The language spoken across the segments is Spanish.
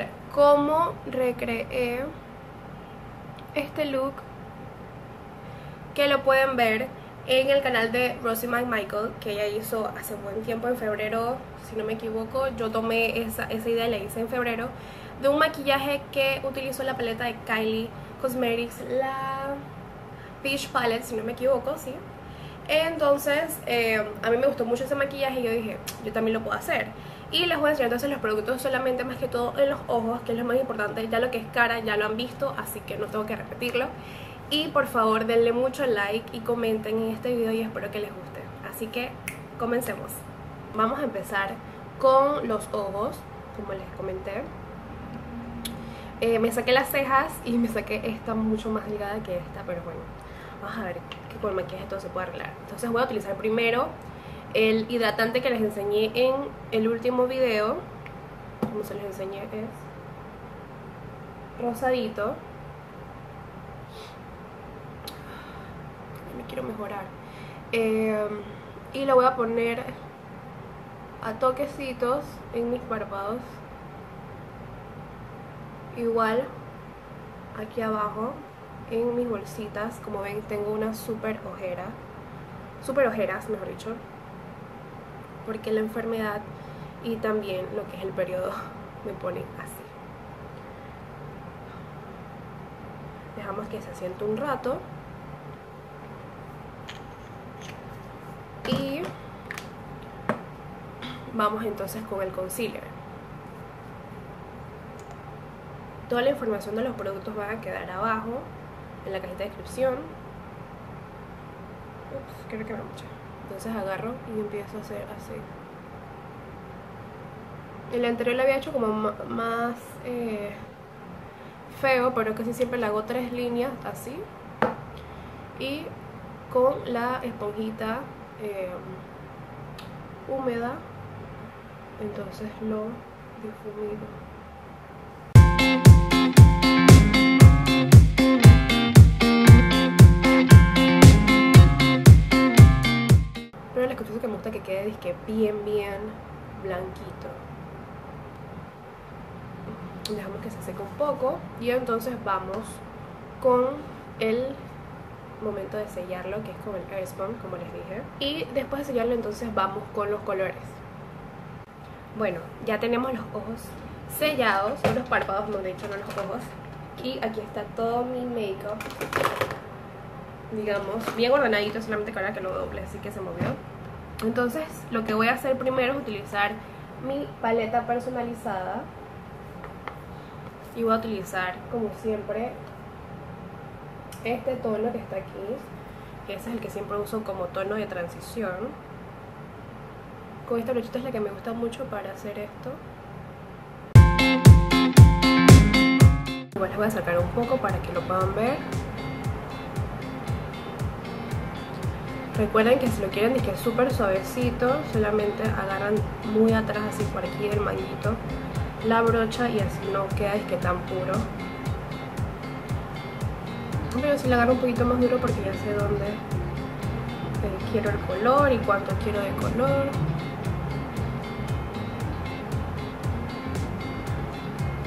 enseñar cómo recreé este look que lo pueden ver en el canal de Rosie McMichael que ella hizo hace buen tiempo en febrero si no me equivoco. Yo tomé esa, esa idea y la hice en febrero de un maquillaje que utilizó la paleta de Kylie Cosmetics la Peach Palette si no me equivoco, sí entonces eh, a mí me gustó mucho ese maquillaje y yo dije yo también lo puedo hacer y les voy a enseñar entonces los productos solamente más que todo en los ojos que es lo más importante. Ya lo que es cara ya lo han visto así que no tengo que repetirlo. Y por favor denle mucho like y comenten en este video y espero que les guste. Así que comencemos. Vamos a empezar con los ojos como les comenté. Eh, me saqué las cejas y me saqué esta mucho más delgada que esta pero bueno. Vamos a ver que con el maquillaje todo se puede arreglar. Entonces voy a utilizar primero el hidratante que les enseñé en el último video como se les enseñé es rosadito. Me quiero mejorar. Eh, y lo voy a poner a toquecitos en mis párpados. Igual aquí abajo en mis bolsitas. Como ven tengo una super ojera. Super ojeras mejor dicho porque la enfermedad y también lo que es el periodo me pone así. Dejamos que se asiente un rato. Y vamos entonces con el concealer toda la información de los productos va a quedar abajo en la cajita de descripción. Ups, creo que me mucho entonces agarro y empiezo a hacer así. El anterior lo había hecho como más eh, feo pero casi siempre le hago tres líneas así. Y con la esponjita eh, húmeda entonces lo difumido gusta que quede disque bien bien blanquito. Dejamos que se seque un poco y entonces vamos con el momento de sellarlo que es con el Airspun como les dije. Y después de sellarlo entonces vamos con los colores. Bueno ya tenemos los ojos sellados son los párpados no de hecho no los ojos. Y aquí está todo mi makeup digamos bien ordenadito solamente que ahora que lo doble así que se movió entonces lo que voy a hacer primero es utilizar mi paleta personalizada. Y voy a utilizar como siempre este tono que está aquí que ese es el que siempre uso como tono de transición. Con esta brochita es la que me gusta mucho para hacer esto. Igual les voy a sacar un poco para que lo puedan ver recuerden que si lo quieren que es súper suavecito solamente agarran muy atrás así por aquí del manguito la brocha y así no queda es que tan puro. Pero si la agarro un poquito más duro porque ya sé dónde eh, quiero el color y cuánto quiero de color.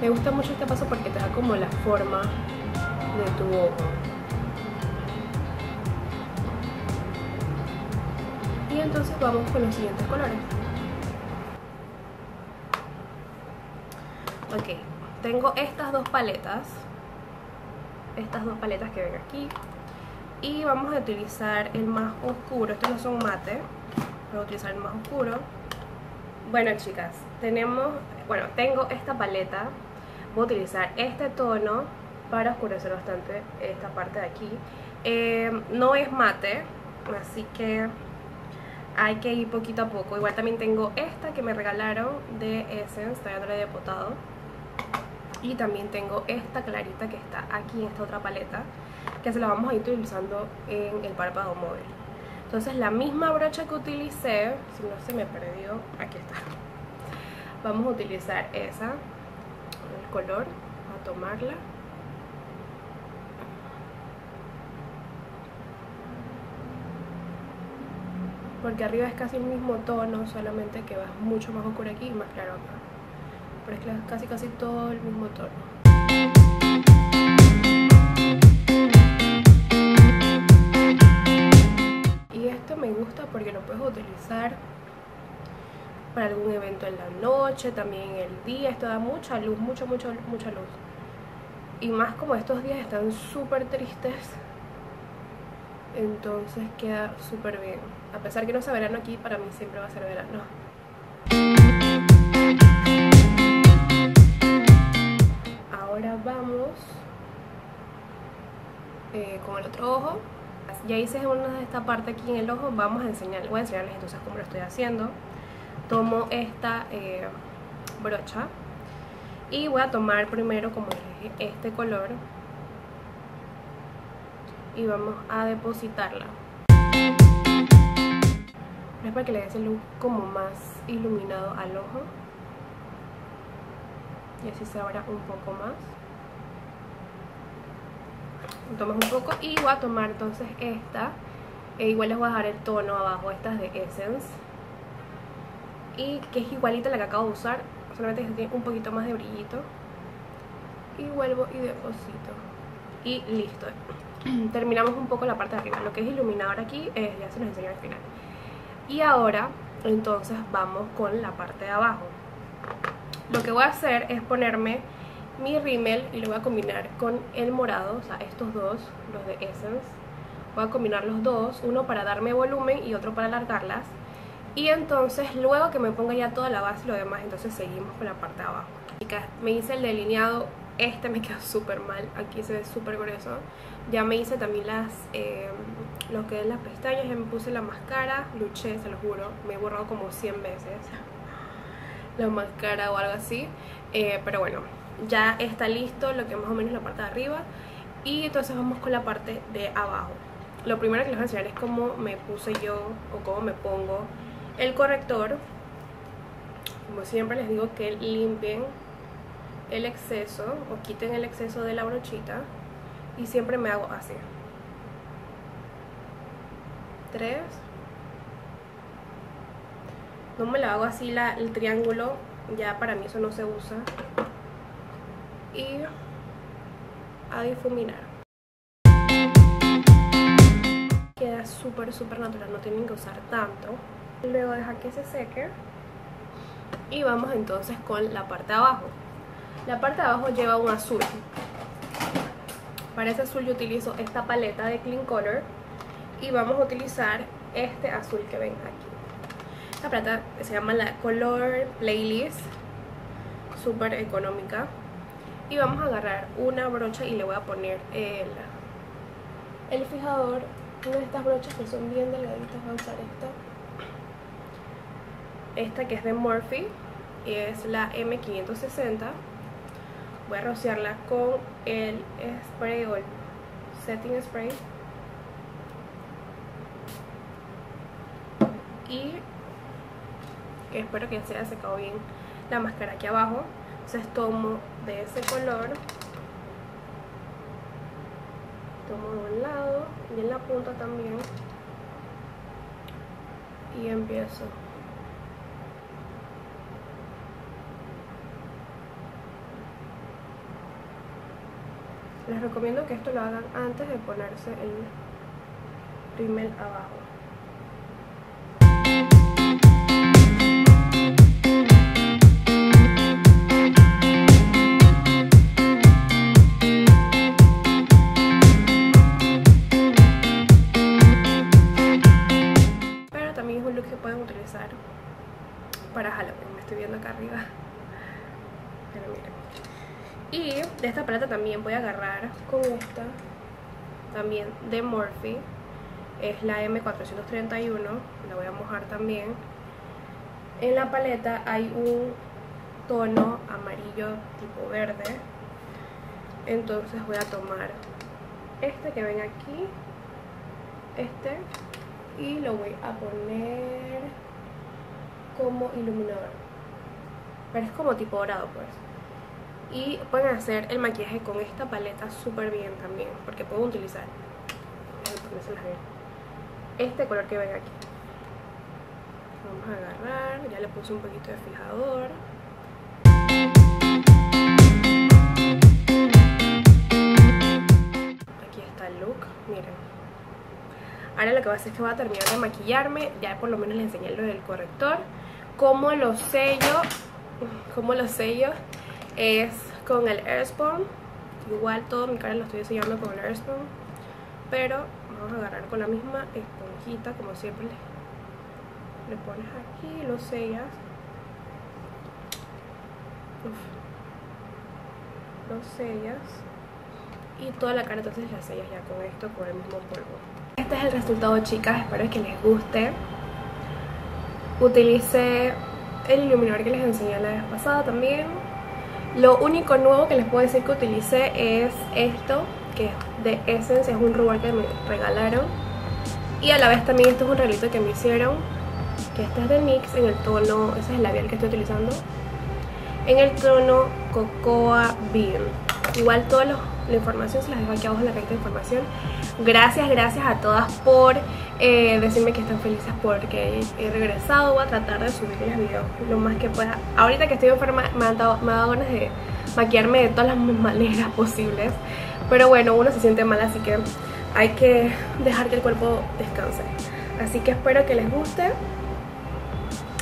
Me gusta mucho este paso porque te da como la forma de tu ojo y entonces vamos con los siguientes colores. Ok tengo estas dos paletas estas dos paletas que ven aquí y vamos a utilizar el más oscuro estos no son mate voy a utilizar el más oscuro. Bueno chicas tenemos bueno tengo esta paleta voy a utilizar este tono para oscurecer bastante esta parte de aquí. Eh, no es mate así que hay que ir poquito a poco. Igual también tengo esta que me regalaron de Essence todavía no la he y también tengo esta clarita que está aquí en esta otra paleta que se la vamos a ir utilizando en el párpado móvil. Entonces la misma brocha que utilicé si no se me perdió aquí está. Vamos a utilizar esa el color a tomarla porque arriba es casi el mismo tono solamente que va mucho más oscuro aquí y más claro acá pero es que es casi casi todo el mismo tono. Y esto me gusta porque lo puedes utilizar para algún evento en la noche, también en el día, esto da mucha luz, mucha, mucha, mucha luz. Y más como estos días están súper tristes, entonces queda súper bien. A pesar que no sea verano aquí, para mí siempre va a ser verano. Ahora vamos eh, con el otro ojo. Ya hice una de esta parte aquí en el ojo, vamos a enseñar, voy a enseñarles entonces cómo lo estoy haciendo. Tomo esta eh, brocha y voy a tomar primero, como dije, este color y vamos a depositarla. Es para que le dé ese look como más iluminado al ojo. Y así se abra un poco más. Tomas un poco y voy a tomar entonces esta. E igual les voy a dejar el tono abajo, esta es de Essence. Y que es igualita a la que acabo de usar solamente que tiene un poquito más de brillito. Y vuelvo y deposito. Y listo terminamos un poco la parte de arriba. Lo que es iluminador aquí eh, ya se nos enseña al final. Y ahora entonces vamos con la parte de abajo. Lo que voy a hacer es ponerme mi rímel y lo voy a combinar con el morado, o sea estos dos, los de Essence. Voy a combinar los dos, uno para darme volumen y otro para alargarlas. Y entonces luego que me ponga ya toda la base y lo demás, entonces seguimos con la parte de abajo. Me hice el delineado, este me quedó súper mal, aquí se ve súper grueso. Ya me hice también las, eh, lo que es las pestañas, ya me puse la máscara, luché, se lo juro, me he borrado como 100 veces la máscara o algo así. Eh, pero bueno, ya está listo lo que más o menos la parte de arriba y entonces vamos con la parte de abajo. Lo primero que les voy a enseñar es cómo me puse yo o cómo me pongo el corrector, como siempre les digo que limpien el exceso o quiten el exceso de la brochita y siempre me hago así. Tres. No me la hago así la, el triángulo, ya para mí eso no se usa. Y a difuminar. Queda súper, súper natural, no tienen que usar tanto luego deja que se seque y vamos entonces con la parte de abajo la parte de abajo lleva un azul. Para ese azul yo utilizo esta paleta de Clean Color y vamos a utilizar este azul que ven aquí. Esta paleta se llama la Color Playlist súper económica. Y vamos a agarrar una brocha y le voy a poner el, el fijador. Una de estas brochas que son bien delgaditas voy a usar esta. Esta que es de Morphe y es la M560 voy a rociarla con el spray o el setting spray. Y espero que se haya secado bien la máscara aquí abajo. Entonces tomo de ese color. Tomo de un lado y en la punta también. Y empiezo Les recomiendo que esto lo hagan antes de ponerse el rímel abajo. También voy a agarrar con esta, también de Morphe. Es la M431, la voy a mojar también. En la paleta hay un tono amarillo tipo verde. Entonces voy a tomar este que ven aquí, este, y lo voy a poner como iluminador. Pero es como tipo dorado pues y pueden hacer el maquillaje con esta paleta súper bien también porque puedo utilizar este color que ven aquí. Vamos a agarrar ya le puse un poquito de fijador. Aquí está el look miren. Ahora lo que voy a hacer es que voy a terminar de maquillarme ya por lo menos les enseñé lo del corrector como lo sello como lo sello es con el Airspawn. Igual todo mi cara lo estoy sellando con el Airspawn. Pero vamos a agarrar con la misma esponjita como siempre. Le, pones aquí, lo sellas. Lo sellas. Y toda la cara entonces la sellas ya con esto con el mismo polvo. Este es el resultado chicas. Espero que les guste. Utilicé el iluminador que les enseñé la vez pasada también lo único nuevo que les puedo decir que utilicé es esto que es de Essence, es un rubor que me regalaron. Y a la vez también esto es un regalito que me hicieron que este es de NYX en el tono, ese es el labial que estoy utilizando en el tono Cocoa Bean. Igual toda la información se las dejo aquí abajo en la cajita de información. Gracias, gracias a todas por eh, decirme que están felices porque he regresado voy a tratar de subir los videos lo más que pueda. Ahorita que estoy enferma me ha dado, me ha dado ganas de maquillarme de todas las maneras posibles. Pero bueno, uno se siente mal así que hay que dejar que el cuerpo descanse. Así que espero que les guste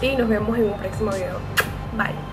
y nos vemos en un próximo video. Bye